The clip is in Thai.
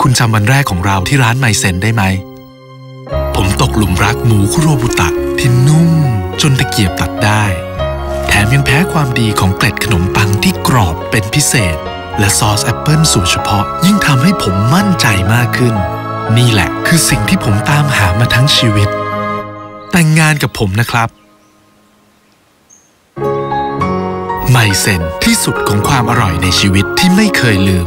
คุณจำวันแรกของเราที่ร้านไมเซนได้ไหม ผมตกหลุมรักหมูคุโรบุตะที่นุ่มจนตะเกียบตัดได้ แถมยังแพ้ความดีของเกล็ดขนมปังที่กรอบเป็นพิเศษ และซอสแอปเปิลสูตรเฉพาะยิ่งทำให้ผมมั่นใจมากขึ้น นี่แหละคือสิ่งที่ผมตามหามาทั้งชีวิต แต่งงานกับผมนะครับไมเซนที่สุดของความอร่อยในชีวิตที่ไม่เคยลืม